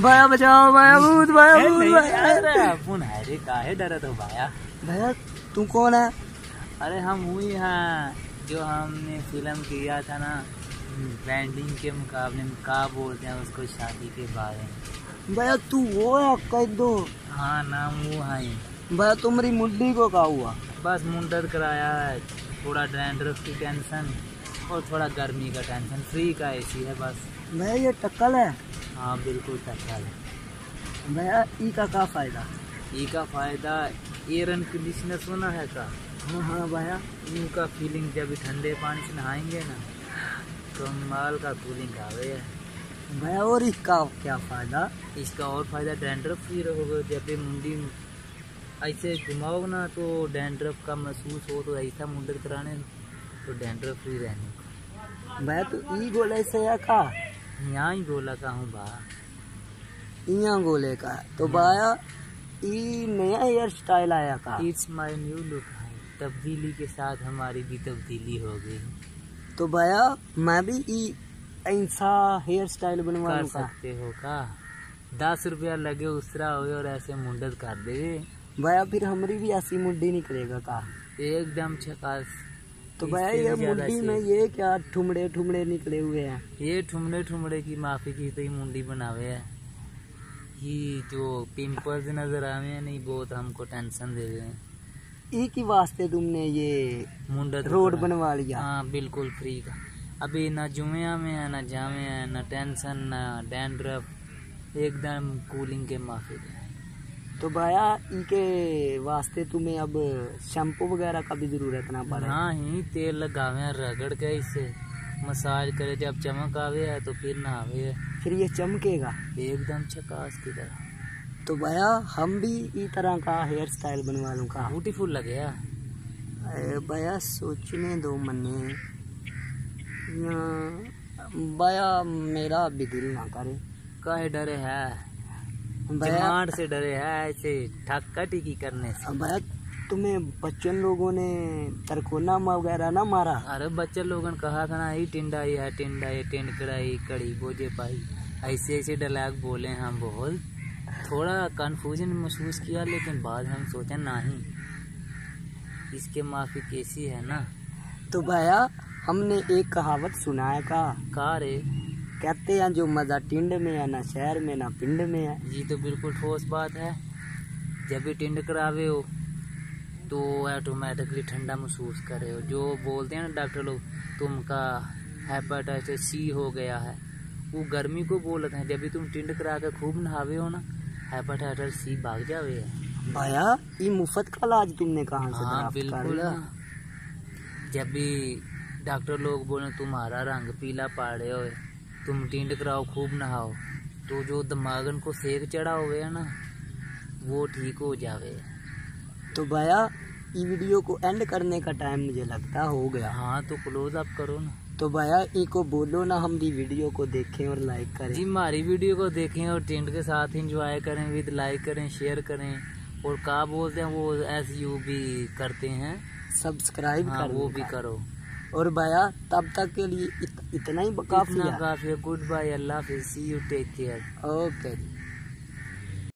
भैया बचाओ भैया भूत भैया भूत भैया अपन है रे काहे डरा तो भाया। भैया तू कौन है? अरे हम हुई हैं जो हमने फ़िल्म किया था ना बैंडिंग के मुकाबले में का बोलते हैं उसको शादी के बारे में। भैया तू वो है कह दो। हाँ नाम वो है। भैया तुम्हारी मुड्डी को का हुआ। बस मुंडर कराया है थोड़ा डैंड्रफ की टेंशन और थोड़ा गर्मी का टेंशन फ्री का एसी है बस। भैया ये टक्कल है। हाँ बिल्कुल टक्का है। भैया ई का का फ़ायदा? ई का फ़ायदा एयर एंड कंडीशनर सुना है का? हाँ हाँ भैया। इनका फीलिंग जब ठंडे पानी से नहाएँगे ना तो माल का कूलिंग आवे है। भैया और इसका क्या फ़ायदा? इसका और फ़ायदा डैंड्रफ फ्री रहोगे। जब भी मुंडी ऐसे घुमाओगे ना तो डैंड्रफ का महसूस हो तो ऐसा मुंडर कराने तो डैंड्रफ फ्री रहने। भैया तो ई गोले से या का? यहाँ ही बोला का हूँ बा। गोले का तो भैया ई नया हेयर स्टाइल आया का? इट्स माय न्यू लुक है। तब्दीली के साथ हमारी भी तब्दीली हो गई। तो भैया मैं भी ई ऐसा हेयर स्टाइल बनवा सकते हो का? दस रुपया लगे उसरा हो और ऐसे मुंडत कर दे। भैया फिर हमारी भी ऐसी मुंडी निकलेगा का? एकदम झकास तो भैया ये से- में ये क्या ठुमड़े ठुमड़े निकले हुए हैं? ये ठुमड़े ठुमड़े की माफ़ी की तो ही मुंडी बनावे है। ये जो पिंपल्स नज़र आवे हैं नहीं बहुत हमको टेंशन दे रहे हैं। ई की वास्ते तुमने ये मुंडत रोड बनवा लिया। हाँ बिल्कुल फ्री का। अभी ना जुमिया में है ना जामे है ना टेंशन ना डैंड्रफ एकदम कूलिंग के माफ़ी है। तो भैया ई के वास्ते तुम्हें अब शैम्पू वगैरह का भी ज़रूरत ना पड़े। हाँ ही तेल लगावे रगड़ के इससे मसाज करे जब चमक आवे है तो फिर नहावे है। फिर ये चमकेगा? एकदम झकास की तरह। तो भैया हम भी ई तरह का हेयर स्टाइल बनवा लूँ का? ब्यूटीफुल लगे अरे भैया सोचने दो मने भैया मेरा भी दिल ना करे। का डर है? जमाट से डरे है ऐसे ठक्का टिकी करने से। भैया तुम्हें बच्चन लोगों ने तरकोना वगैरह ना मारा? अरे बच्चन लोगों ने कहा था ना ही टिंडा ही है टिंडा ये टिंड कड़ाई कड़ी बोझे पाई। ऐसे ऐसे डायलॉग बोले हम बहुत थोड़ा कंफ्यूजन महसूस किया लेकिन बाद हम सोचे नहीं इसके माफ़ी कैसी है ना? तो भैया हमने एक कहावत सुनाया का। का रे? कहते हैं जो मज़ा टिंड में है ना शहर में ना पिंड में है। ये तो बिल्कुल ठोस बात है। जब भी टिंड करावे हो तो ऑटोमेटिकली ठंडा महसूस करे हो। जो बोलते हैं ना डॉक्टर लोग तुमका हेपेटाइटिस सी हो गया है। वो गर्मी को बोलते हैं। जब भी तुम टिंड करा के खूब नहावे हो ना हेपेटाइटिस सी भाग जावे है। भैया ये मुफ़्त का इलाज तुमने कहा से हाँ बिल्कुल जब भी डॉक्टर लोग बोले तुम्हारा रंग पीला पाड़े हो तुम टिंड कराओ खूब नहाओ। तो जो दिमागन को सेक चढ़ा हुए है ना वो ठीक हो जावे। तो भैया ये वीडियो को एंड करने का टाइम मुझे लगता हो गया। हाँ तो क्लोज अप करो ना। तो भैया ई को बोलो ना हम भी वीडियो को देखें और लाइक करें। जी हमारी वीडियो को देखें और टिंड के साथ एंजॉय करें विद लाइक करें शेयर करें। और का बोलते हैं वो एस यू भी करते हैं। सब्सक्राइब हाँ वो भी करो। और भैया तब तक के लिए इत, इतना ही काफ़ी है। काफ़ी गुड बाय अल्लाह हाफिज see you take care okay